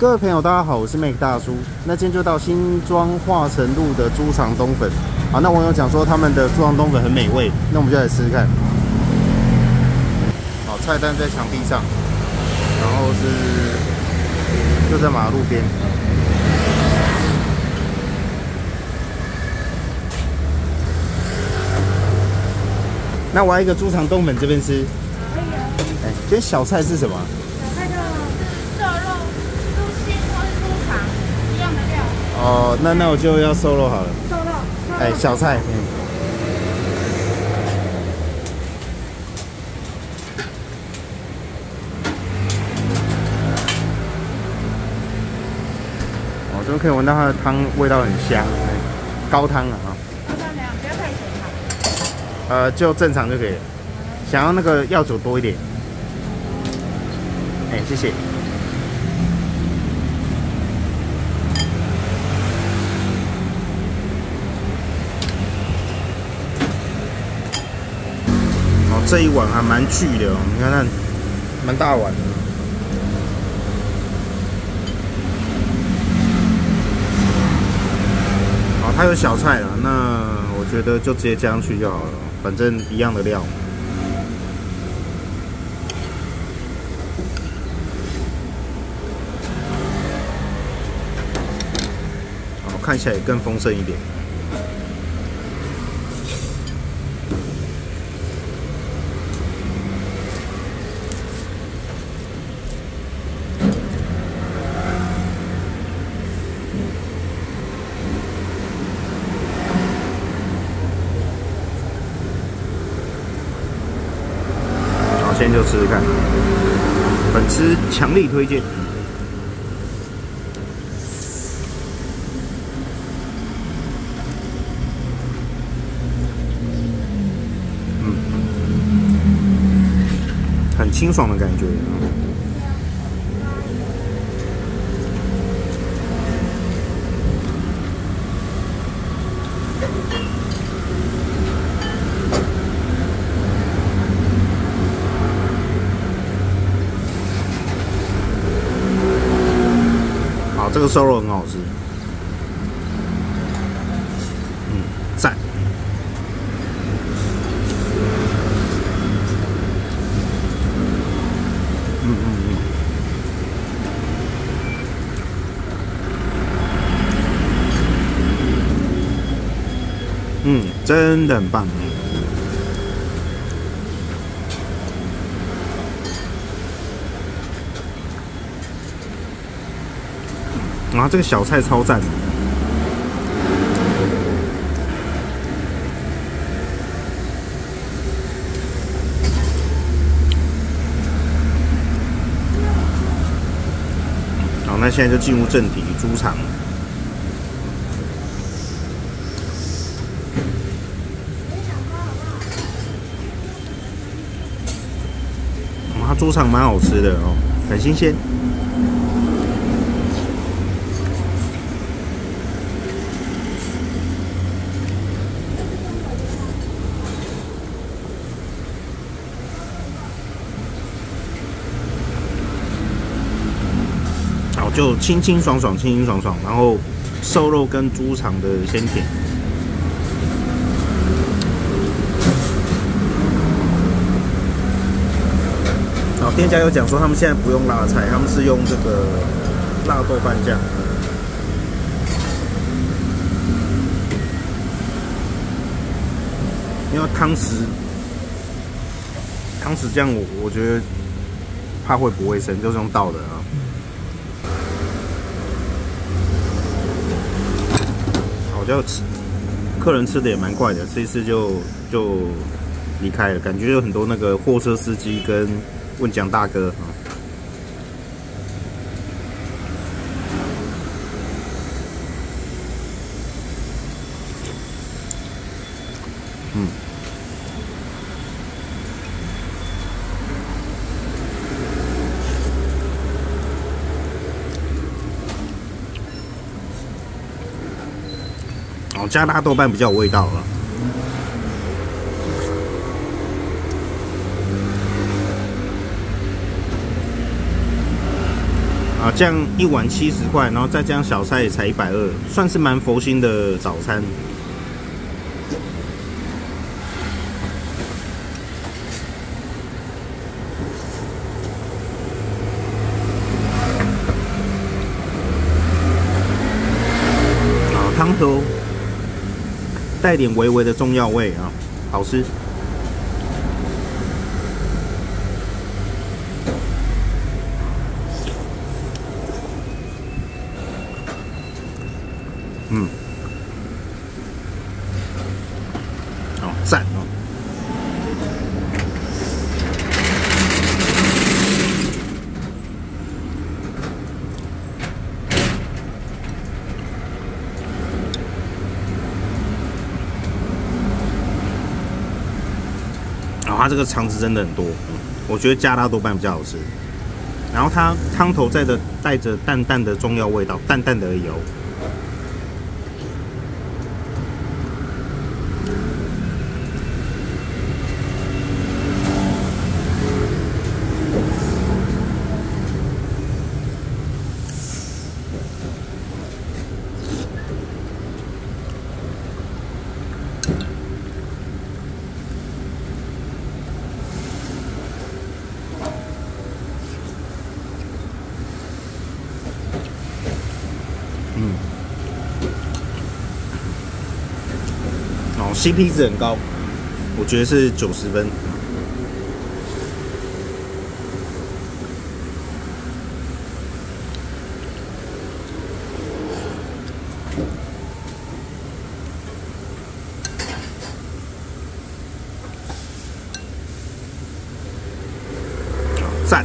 各位朋友，大家好，我是 Make 大叔。那今天就到新庄化成路的猪肠冬粉。好，那网友讲说他们的猪肠冬粉很美味，那我们就来试试看。好，菜单在墙壁上，然后是就在马路边。那我要一个猪肠冬粉这边吃。可以啊。哎，今天小菜是什么？小菜就瘦肉、猪心或是猪肠一样的料。哦，那那我就要瘦肉好了。瘦肉。哎，小菜。嗯。哦，这边可以闻到它的汤味道很香，高汤啊。高汤量不要太咸哈。呃，就正常就可以了。想要那个药酒多一点。哎，谢谢。这一碗还蛮巨的哦，你看看，蛮大碗的。好，它有小菜了，那我觉得就直接加上去就好了，反正一样的料。看起来也更丰盛一点。就吃吃看，粉丝强力推荐。嗯很清爽的感觉。这个瘦肉很好吃。嗯，赞。嗯嗯嗯，嗯，真的很棒。啊，这个小菜超赞。好那现在就进入正题，猪肠。它猪肠蛮好吃的哦，很新鲜。就清清爽爽，清清爽爽，然后瘦肉跟猪肠的鲜甜。好，店家有讲说他们现在不用辣菜，他们是用这个辣豆瓣酱。因为汤匙汤匙酱，我我觉得怕会不卫生，就是用倒的啊。要吃，客人吃的也蛮快的，吃一次就就离开了，感觉有很多那个货车司机跟问江大哥啊。嗯。加大豆瓣比较有味道了。啊，这样一碗七十块，然后再加上小菜也才一百二，算是蛮佛心的早餐。啊，汤头带点微微的中药味啊，好吃。嗯，好赞哦！然后这个肠子真的很多，我觉得加大多半比较好吃。然后它汤头带着带着淡淡的中药味道，淡淡的油，CP 值很高，我觉得是九十分。赞！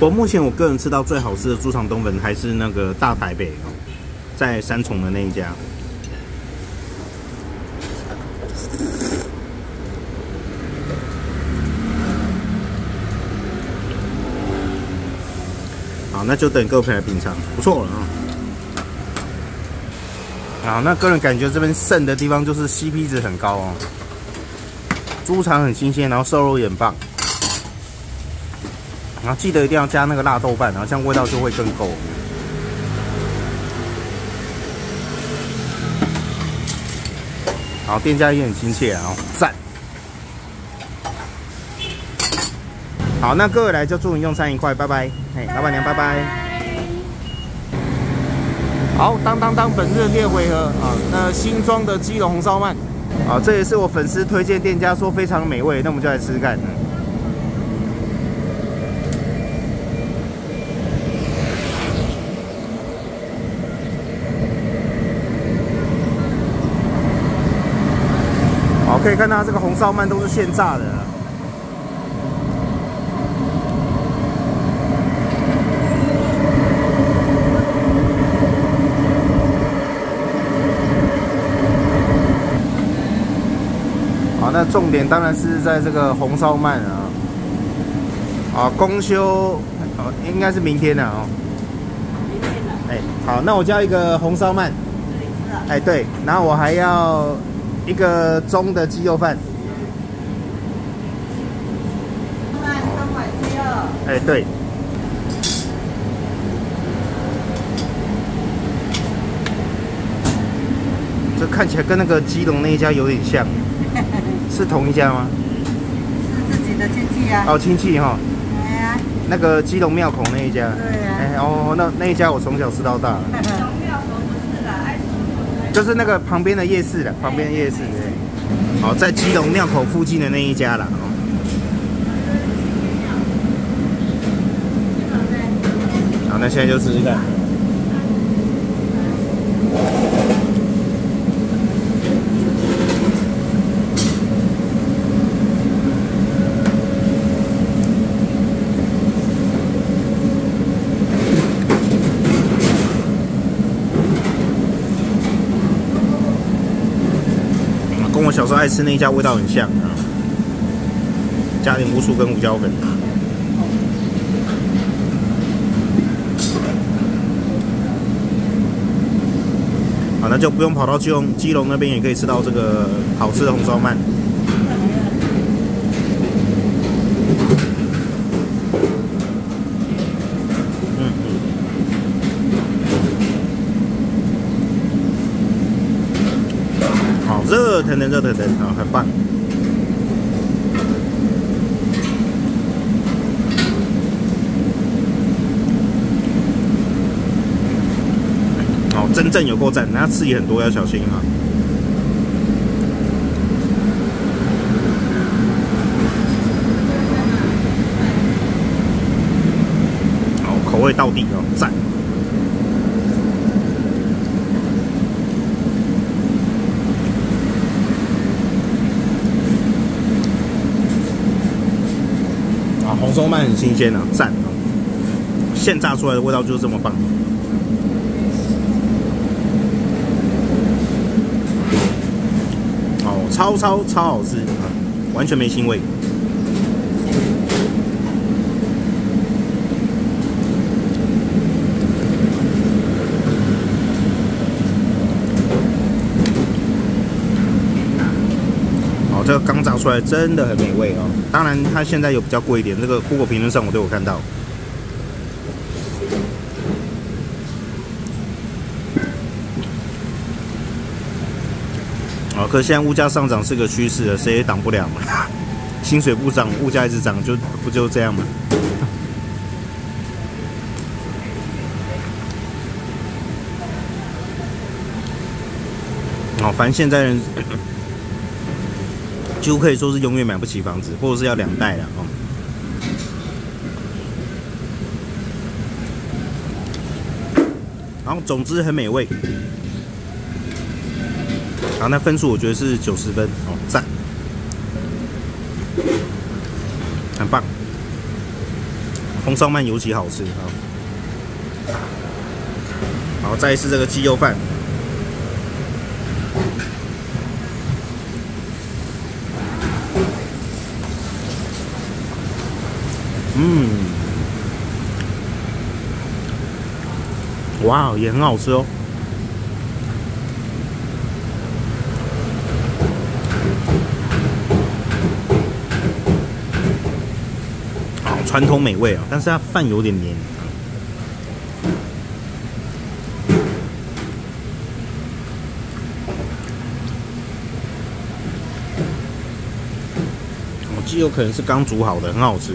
我目前我个人吃到最好吃的猪肠冬粉还是那个大台北哦，在三重的那一家。好，那就等各位朋友品尝，不错了啊。好，那个人感觉这边剩的地方就是 CP 值很高哦，猪肠很新鲜，然后瘦肉也很棒。然后记得一定要加那个辣豆瓣，然后这样味道就会更够。好，店家也很亲切啊，赞。好，那各位来就祝你用餐愉快，拜拜。嘿，老板娘，拜拜。好，当当当，本日列回合啊，那新装的基隆红烧鳗，啊，这也是我粉丝推荐店家说非常美味，那我们就来吃吃看。可以看到这个红烧鳗都是现炸的。好，那重点当然是在这个红烧鳗啊。啊，公休，哦，应该是明天的哦。明天的。哎，好，那我叫一个红烧鳗。哎，对，然后我还要。一个中的鸡肉饭。三碗鸡肉。哎，对。这看起来跟那个基隆那一家有点像，是同一家吗？是自己的亲戚啊。哦，亲戚哈。那个基隆庙口那一家。对呀。哎哦，那那一家我从小吃到大。就是那个旁边的夜市的，旁边的夜市对。好，在基隆庙口附近的那一家了。好，那现在就试试看。爱吃那一家味道很像啊。加点乌醋跟胡椒粉。好，那就不用跑到基隆，基隆那边也可以吃到这个好吃的红烧鳗。嗯嗯。好，热腾腾，热腾腾，啊，很棒。真正有够赞，那刺也很多，要小心啊！好，口味到底哦，赞！红松鳗很新鲜啊，赞啊！现炸出来的味道就是这么棒。哦超超超好吃啊！完全没腥味。这个刚炸出来真的很美味哦！当然，它现在有比较贵一点，这个 Google 评论上我都有看到。可现在物价上涨是个趋势，谁也挡不了嘛。薪水不涨，物价一直涨，就不就这样嘛？哦，反正现在人几乎可以说是永远买不起房子，或者是要两代了哦。然后总之很美味。然后，那分数我觉得是九十分哦，赞，很棒。红烧鳗尤其好吃啊！好，再一次这个鸡肉饭，嗯，哇，也很好吃哦。传统美味啊，但是它饭有点黏。我鸡有可能是刚煮好的，很好吃。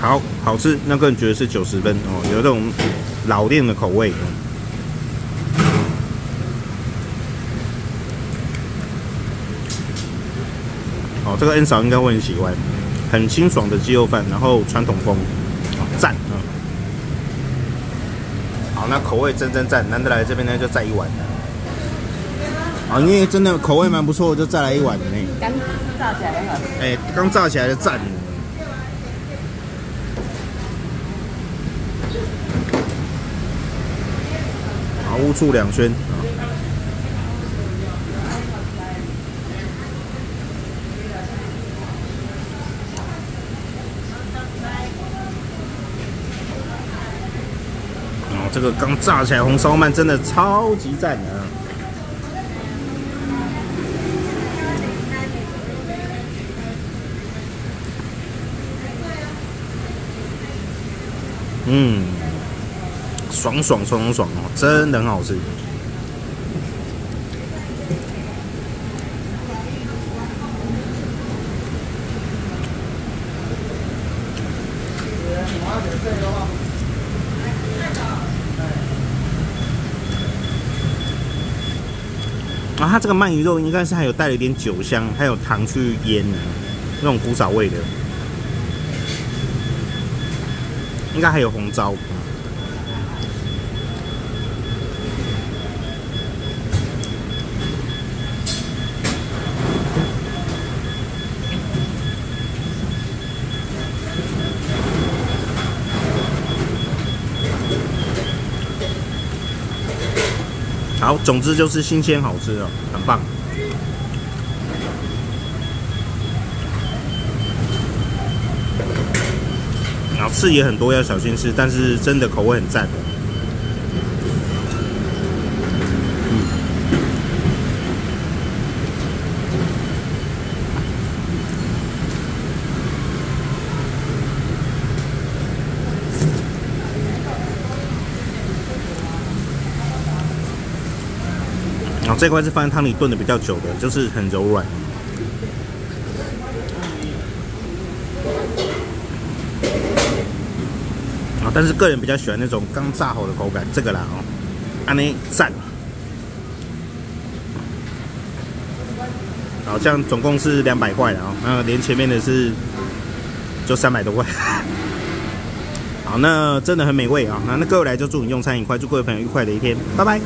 好好吃，那个人觉得是九十分哦，有这种老店的口味。哦，这个 N 嫂应该会很喜欢，很清爽的鸡肉饭，然后传统风，赞啊！好，那口味真真赞，难得来这边呢，就再一碗。啊，因为真的口味蛮不错，就再来一碗的呢。刚炸起来的好。哎，刚炸起来的赞。好，乌醋两圈。这个刚炸起来红烧鳗真的超级赞啊！嗯，爽爽爽爽爽哦，真的很好吃。啊，它这个鳗鱼肉应该是还有带了一点酒香，还有糖去腌的，那种古早味的，应该还有红糟。好，总之就是新鲜好吃哦，很棒。然后刺也很多，要小心吃，但是真的口味很赞。然后这块是放在汤里炖的比较久的，就是很柔软。啊，但是个人比较喜欢那种刚炸好的口感，这个啦哦，安内赞。好，这样总共是两百块的啊，那连前面的是就三百多块。好，那真的很美味啊！那那各位来就祝你用餐愉快，祝各位朋友愉快的一天，拜拜。